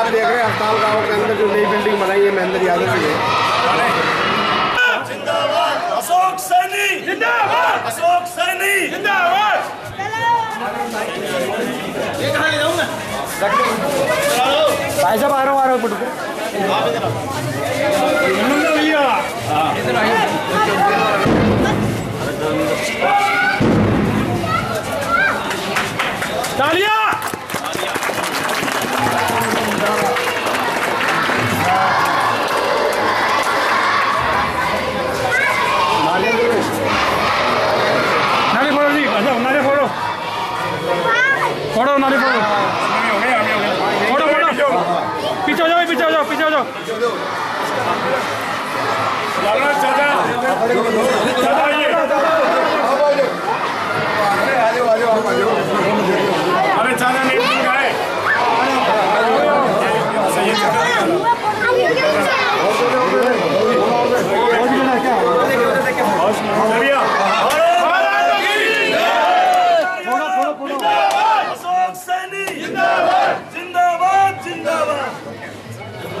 आप देख रहे हैं अस्पताल गाँव के अंदर जो नई बिल्डिंग बनाई है महेंद्र यादव जी ने अशोक सैनी। जिंदाबाद। अशोक सैनी। जिंदाबाद। भाई साहब आ रहा हूँ आ रहा हूँ भैया तालियाँ नारे फोड़ो जी अच्छा नारे फोड़ो फोड़ो नारे फोड़ो फोड़ो फोड़ो पीछे हो जाओ पीछे हो जाओ पीछे हो जाओ। अरे चाचा नहीं है अशोक सैनी जिंदाबाद जिंदाबाद जिंदाबाद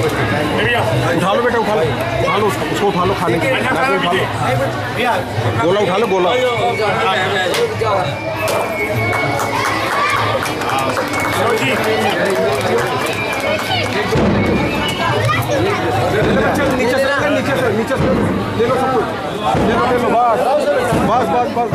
उठा लो बेटा उठा लो उठा लो उसको उठा लो खाने के गोला उठा लो गोला नीचे नीचे नीचे ले लो सब कुछ। ले लो ले लो बस। बस बस बस।